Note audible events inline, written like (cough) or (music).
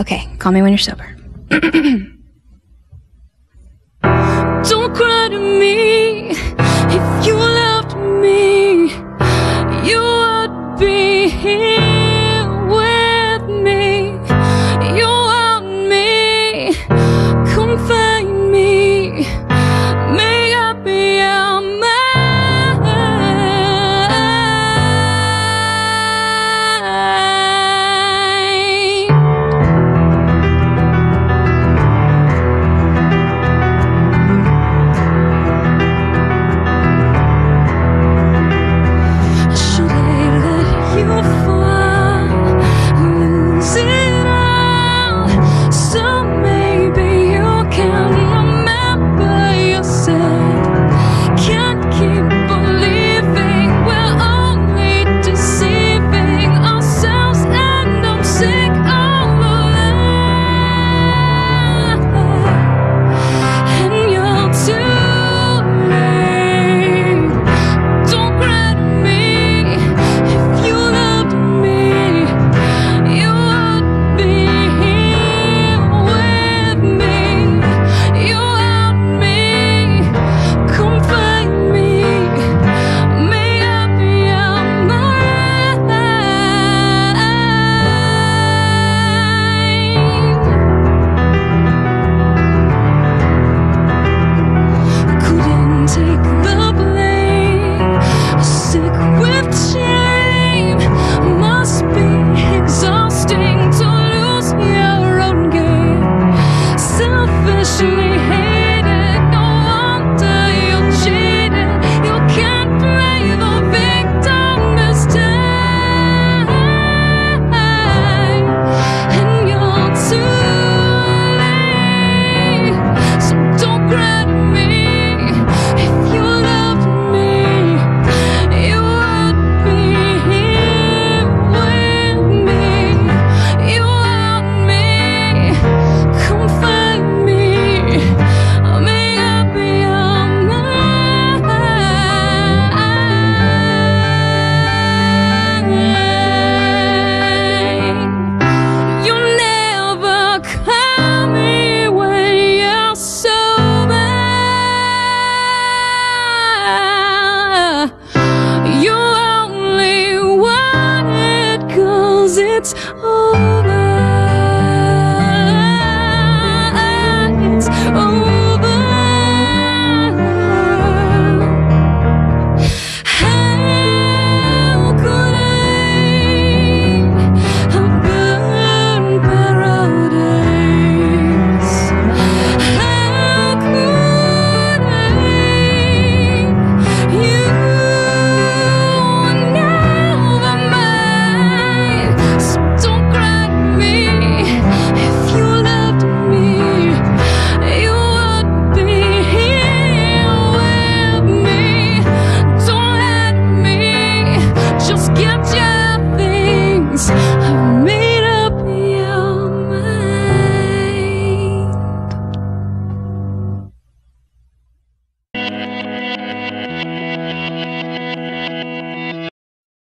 Okay, call me when you're sober. (clears throat) Don't cry to me. take It's